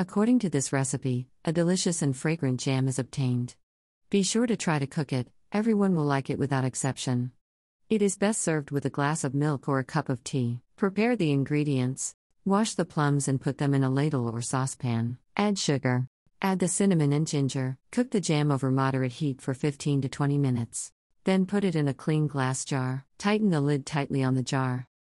According to this recipe, a delicious and fragrant jam is obtained. Be sure to try to cook it, everyone will like it without exception. It is best served with a glass of milk or a cup of tea. Prepare the ingredients. Wash the plums and put them in a ladle or saucepan. Add sugar. Add the cinnamon and ginger. Cook the jam over moderate heat for 15 to 20 minutes. Then put it in a clean glass jar. Tighten the lid tightly on the jar.